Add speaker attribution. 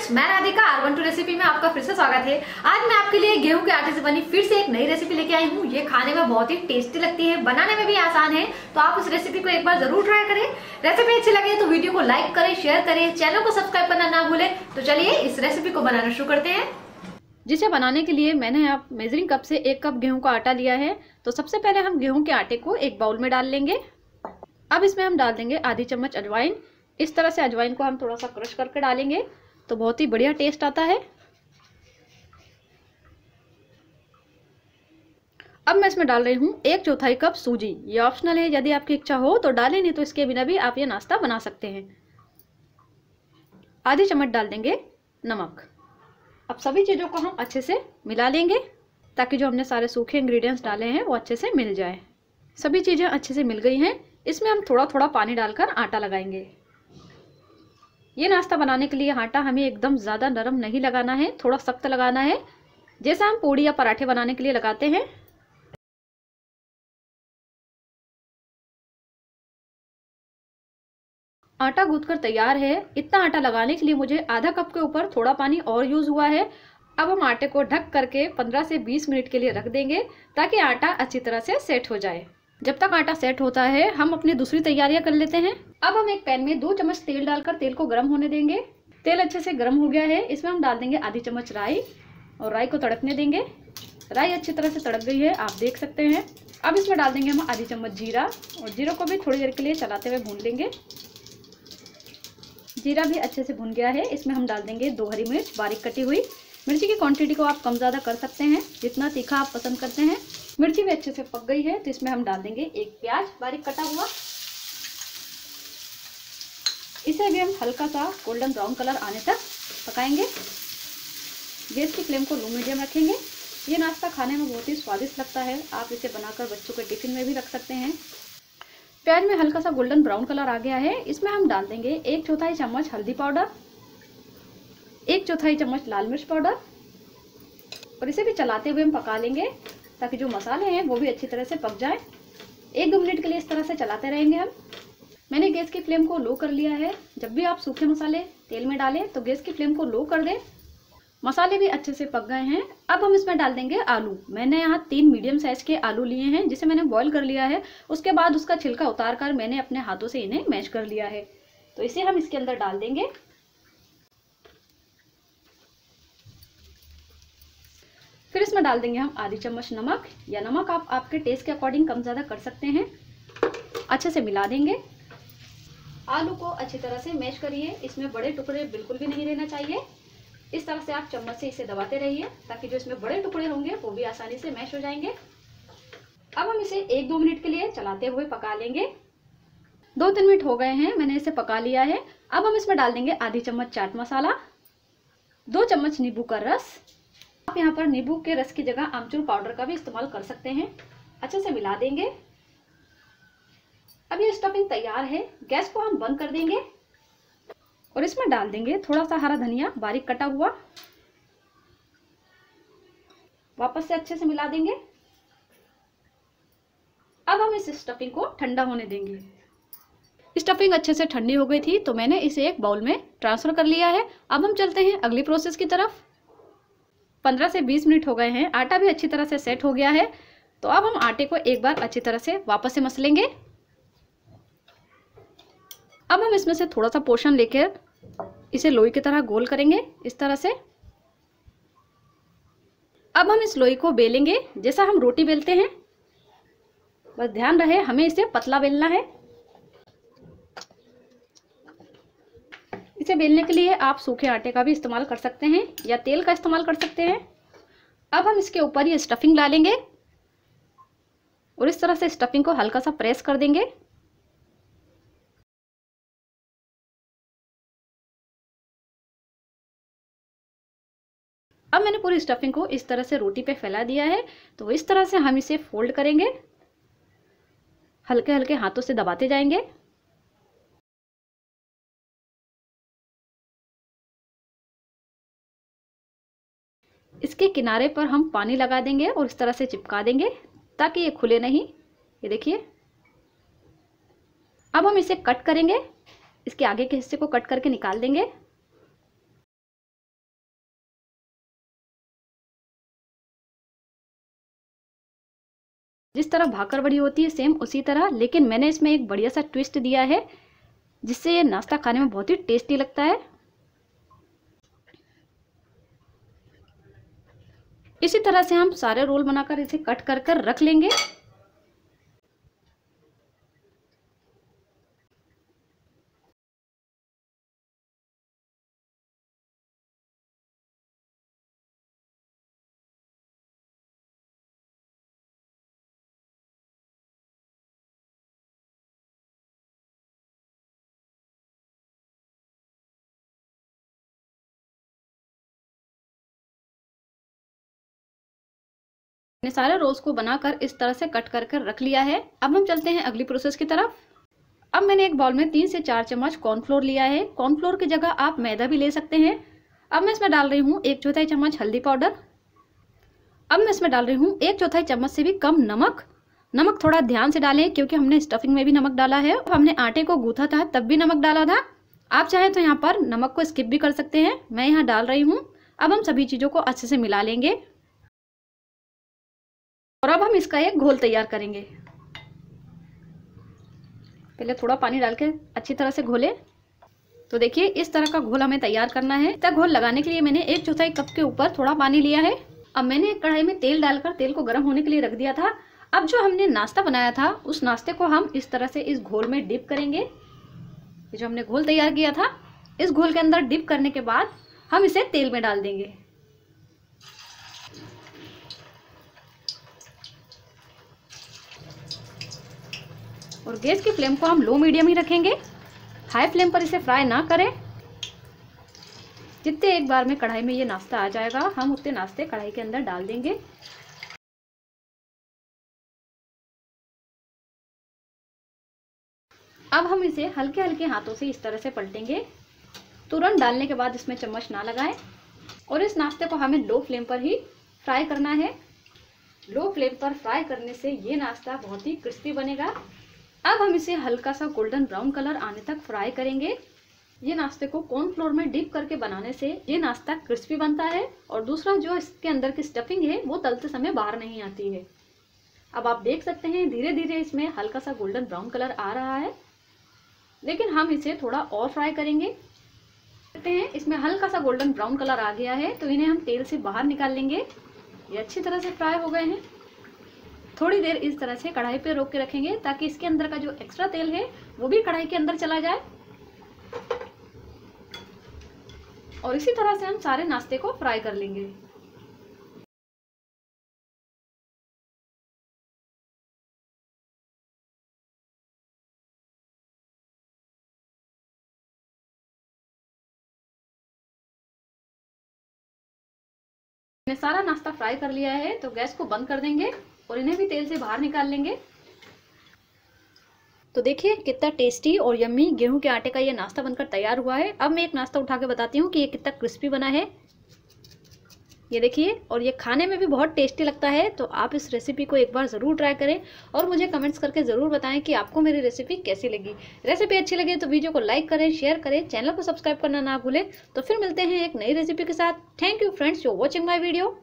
Speaker 1: Friends मैं Radhika R one two recipe में आपका फिर से स्वागत है। आज मैं आपके लिए गेहूँ के आटे से बनी फिर से एक नई रेसिपी लेके आई हूँ। ये खाने में बहुत ही टेस्टी लगती है, बनाने में भी आसान है तो आप इस रेसिपी को एक बार ज़रूर ट्राई करें। रेसिपी अच्छी लगे तो वीडियो को लाइक करें शेयर करें चैनल को सब्सक्राइब करना ना भूले। तो चलिए इस रेसिपी को बनाना शुरू करते हैं।
Speaker 2: जिसे बनाने के लिए मैंने आप मेजरिंग कप से एक कप गेहूँ का आटा लिया है। तो सबसे पहले हम गेहूँ के आटे को एक बाउल में डाल लेंगे। अब इसमें हम डाल देंगे आधी चम्मच अजवाइन। इस तरह से अजवाइन को हम थोड़ा सा क्रश करके डालेंगे। तो बहुत ही बढ़िया टेस्ट आता है। अब मैं इसमें डाल रही हूँ एक चौथाई कप सूजी। ये ऑप्शनल है, यदि आपकी इच्छा हो तो डालें, नहीं तो इसके बिना भी आप ये नाश्ता बना सकते हैं। आधी चम्मच डाल देंगे नमक। अब सभी चीज़ों को हम अच्छे से मिला लेंगे, ताकि जो हमने सारे सूखे इंग्रेडिएंट्स डाले हैं, वो अच्छे से मिल जाए। सभी चीज़ें अच्छे से मिल गई हैं। इसमें हम थोड़ा थोड़ा पानी डालकर आटा लगाएँगे। ये नाश्ता बनाने के लिए आटा हमें एकदम ज़्यादा नरम नहीं लगाना है, थोड़ा सख्त लगाना है। जैसा हम पूड़ी या पराठे बनाने के लिए लगाते हैं। आटा गूंथ कर तैयार है। इतना आटा लगाने के लिए मुझे आधा कप के ऊपर थोड़ा पानी और यूज़ हुआ है। अब हम आटे को ढक करके 15 से 20 मिनट के लिए रख देंगे, ताकि आटा अच्छी तरह से सेट हो जाए। जब तक आटा सेट होता है, हम अपनी दूसरी तैयारियाँ कर लेते हैं। अब हम एक पैन में दो चम्मच तेल डालकर तेल को गर्म होने देंगे। तेल अच्छे से गर्म हो गया है। इसमें हम डाल देंगे आधी चम्मच राई और राई को तड़कने देंगे। राई अच्छी तरह से तड़क गई है, आप देख सकते हैं। अब इसमें डाल देंगे हम आधी चम्मच जीरा और ज़ीरो को भी थोड़ी देर के लिए चलाते हुए भून लेंगे। जीरा भी अच्छे से भून गया है। इसमें हम डाल देंगे दो हरी मिर्च, बारीक कटी हुई। मिर्ची की क्वांटिटी को आप कम ज़्यादा कर सकते हैं। जितना तीखा आप पसंद करते हैं। मिर्ची भी अच्छे से पक गई है तो इसमें हम डाल देंगे एक प्याज, बारीक कटा हुआ। इसे भी हम हल्का सा गोल्डन ब्राउन कलर आने तक पकाएँगे। गैस की फ्लेम को लो मीडियम रखेंगे। ये नाश्ता खाने में बहुत ही स्वादिष्ट लगता है। आप इसे बनाकर बच्चों के टिफ़िन में भी रख सकते हैं। प्याज में हल्का सा गोल्डन ब्राउन कलर आ गया है। इसमें हम डाल देंगे एक चौथाई चम्मच हल्दी पाउडर, एक चौथाई चम्मच लाल मिर्च पाउडर, और इसे भी चलाते हुए हम पका लेंगे। ताकि जो मसाले हैं वो भी अच्छी तरह से पक जाए। एक दो मिनट के लिए इस तरह से चलाते रहेंगे हम। मैंने गैस की फ्लेम को लो कर लिया है। जब भी आप सूखे मसाले तेल में डालें तो गैस की फ्लेम को लो कर दें। मसाले भी अच्छे से पक गए हैं। अब हम इसमें डाल देंगे आलू। मैंने यहाँ तीन मीडियम साइज़ के आलू लिए हैं, जिसे मैंने बॉईल कर लिया है। उसके बाद उसका छिलका उतार कर मैंने अपने हाथों से इन्हें मैश कर लिया है। तो इसे हम इसके अंदर डाल देंगे। फिर इसमें डाल देंगे हम आधी चम्मच नमक, या नमक आप, आपके टेस्ट के अकॉर्डिंग कम ज़्यादा कर सकते हैं। अच्छे से मिला देंगे। आलू को अच्छी तरह से मैश करिए। इसमें बड़े टुकड़े बिल्कुल भी नहीं रहना चाहिए। इस तरह से आप चम्मच से इसे दबाते रहिए, ताकि जो इसमें बड़े टुकड़े होंगे, वो भी आसानी से मैश हो जाएँगे। अब हम इसे एक दो मिनट के लिए चलाते हुए पका लेंगे। दो तीन मिनट हो गए हैं, मैंने इसे पका लिया है। अब हम इसमें डाल देंगे आधी चम्मच चाट मसाला, दो चम्मच नींबू का रस आप यहाँ पर नींबू के रस की जगह आमचूर पाउडर का भी इस्तेमाल कर सकते हैं। अच्छे से मिला देंगे। अब ये स्टफिंग तैयार है। गैस को हम बंद कर देंगे और इसमें डाल देंगे थोड़ा सा हरा धनिया, बारीक कटा हुआ। वापस से अच्छे से मिला देंगे। अब हम इस स्टफिंग को ठंडा होने देंगे। स्टफिंग अच्छे से ठंडी हो गई थी तो मैंने इसे एक बाउल में ट्रांसफ़र कर लिया है। अब हम चलते हैं अगली प्रोसेस की तरफ़। पंद्रह से बीस मिनट हो गए हैं, आटा भी अच्छी तरह से सेट हो गया है। तो अब हम आटे को एक बार अच्छी तरह से वापस से मसलेंगे। अब हम इसमें से थोड़ा सा पोर्शन लेकर इसे लोई की तरह गोल करेंगे, इस तरह से। अब हम इस लोई को बेलेंगे, जैसा हम रोटी बेलते हैं। बस ध्यान रहे, हमें इसे पतला बेलना है। बेलने के लिए आप सूखे आटे का भी इस्तेमाल कर सकते हैं या तेल का इस्तेमाल कर सकते हैं। अब हम इसके ऊपर ये स्टफिंग डालेंगे और इस तरह से स्टफिंग को हल्का सा प्रेस कर देंगे। अब मैंने पूरी स्टफिंग को इस तरह से रोटी पे फैला दिया है तो इस तरह से हम इसे फोल्ड करेंगे। हल्के हल्के हाथों से दबाते जाएँगे। इसके किनारे पर हम पानी लगा देंगे और इस तरह से चिपका देंगे, ताकि ये खुले नहीं। ये देखिए। अब हम इसे कट करेंगे। इसके आगे के हिस्से को कट करके निकाल देंगे। जिस तरह भाकर बड़ी होती है सेम उसी तरह, लेकिन मैंने इसमें एक बढ़िया सा ट्विस्ट दिया है, जिससे ये नाश्ता खाने में बहुत ही टेस्टी लगता है। इसी तरह से हम सारे रोल बनाकर इसे कट कर कर रख लेंगे। मैंने सारे रोल्स को बनाकर इस तरह से कट कर कर रख लिया है। अब हम चलते हैं अगली प्रोसेस की तरफ़। अब मैंने एक बाउल में तीन से चार चम्मच कॉर्नफ्लोर लिया है। कॉर्नफ्लोर की जगह आप मैदा भी ले सकते हैं। अब मैं इसमें डाल रही हूँ एक चौथाई चम्मच हल्दी पाउडर। अब मैं इसमें डाल रही हूँ एक चौथाई चम्मच से भी कम नमक। नमक थोड़ा ध्यान से डालें, क्योंकि हमने स्टफिंग में भी नमक डाला है। हमने आटे को गूथा था, तब भी नमक डाला था। आप चाहें तो यहाँ पर नमक को स्किप भी कर सकते हैं। मैं यहाँ डाल रही हूँ। अब हम सभी चीज़ों को अच्छे से मिला लेंगे। और अब हम इसका एक घोल तैयार करेंगे। पहले थोड़ा पानी डाल के अच्छी तरह से घोले। तो देखिए, इस तरह का घोल हमें तैयार करना है। इतना घोल लगाने के लिए मैंने एक चौथाई कप के ऊपर थोड़ा पानी लिया है। अब मैंने एक कढ़ाई में तेल डालकर तेल को गर्म होने के लिए रख दिया था। अब जो हमने नाश्ता बनाया था, उस नाश्ते को हम इस तरह से इस घोल में डिप करेंगे। जो हमने घोल तैयार किया था, इस घोल के अंदर डिप करने के बाद हम इसे तेल में डाल देंगे। और गैस की फ्लेम को हम लो मीडियम ही रखेंगे। हाई फ्लेम पर इसे फ्राई ना करें। जितने एक बार में कढ़ाई में ये नाश्ता आ जाएगा, हम उतने नाश्ते कढ़ाई के अंदर डाल देंगे। अब हम इसे हल्के हल्के हाथों से इस तरह से पलटेंगे। तुरंत डालने के बाद इसमें चम्मच ना लगाएँ। और इस नाश्ते को हमें लो फ्लेम पर ही फ्राई करना है। लो फ्लेम पर फ्राई करने से ये नाश्ता बहुत ही क्रिस्पी बनेगा। अब हम इसे हल्का सा गोल्डन ब्राउन कलर आने तक फ्राई करेंगे। ये नाश्ते को कॉर्नफ्लोर में डिप करके बनाने से ये नाश्ता क्रिस्पी बनता है और दूसरा जो इसके अंदर की स्टफिंग है, वो तलते समय बाहर नहीं आती है। अब आप देख सकते हैं धीरे धीरे इसमें हल्का सा गोल्डन ब्राउन कलर आ रहा है। लेकिन हम इसे थोड़ा और फ्राई करेंगे। देखते हैं, इसमें हल्का सा गोल्डन ब्राउन कलर आ गया है तो इन्हें हम तेल से बाहर निकाल लेंगे। ये अच्छी तरह से फ्राई हो गए हैं। थोड़ी देर इस तरह से कढ़ाई पे रोक के रखेंगे ताकि इसके अंदर का जो एक्स्ट्रा तेल है, वो भी कढ़ाई के अंदर चला जाए। और इसी तरह से हम सारे नाश्ते को फ्राई कर लेंगे। सारा नाश्ता फ्राई कर लिया है तो गैस को बंद कर देंगे। और इन्हें भी तेल से बाहर निकाल लेंगे। तो देखिए, कितना टेस्टी और यम्मी गेहूँ के आटे का ये नाश्ता बनकर तैयार हुआ है। अब मैं एक नाश्ता उठा के बताती हूँ कि ये कितना क्रिस्पी बना है। ये देखिए, और ये खाने में भी बहुत टेस्टी लगता है तो आप इस रेसिपी को एक बार ज़रूर ट्राई करें और मुझे कमेंट्स करके ज़रूर बताएँ कि आपको मेरी रेसिपी कैसी लगी। रेसिपी अच्छी लगी तो वीडियो को लाइक करें, शेयर करें, चैनल को सब्सक्राइब करना ना भूलें। तो फिर मिलते हैं एक नई रेसिपी के साथ। Thank you friends for watching my video.